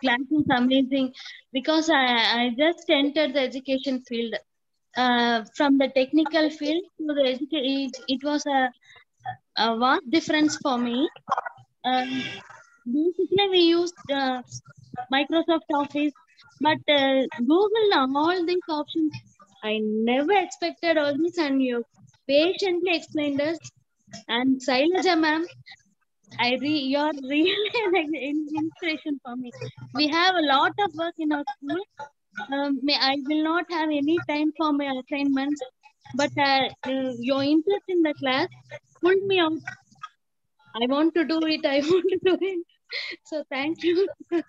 class is amazing because I, I just entered the education field. Uh, from the technical field to the education, it, it was a, a vast difference for me. Um, basically, we used uh, Microsoft Office, but uh, Google now all these options. I never expected all this, and you patiently explained us. And Sailaja ma'am, I re you're really like an inspiration for me. We have a lot of work in our school. Um, I will not have any time for my assignments, but uh, uh, your interest in the class pulled me out. I want to do it. I want to do it. So thank you.